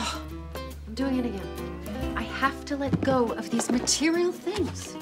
Oh, I'm doing it again. I have to let go of these material things.